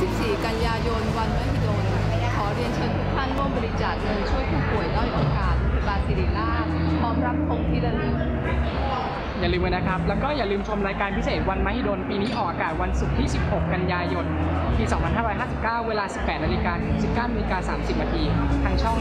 24 กันยายน วันมหิดลขอเรียนเชิญทุกท่านร่วมบริจาคเงินช่วยผู้ป่วยด้อยโอกาสโรงพยาบาลศิริราชพร้อมรับพงที่ระลึกอย่าลืมนะครับ แล้วก็อย่าลืมชมรายการพิเศษวันมหิดลปีนี้ออกอากาศวันศุกร์ที่ 16 กันยายน ปี 2559 เวลา 18 นาฬิกาถึง 19 นาฬิกา 30 นาที ทางช่อง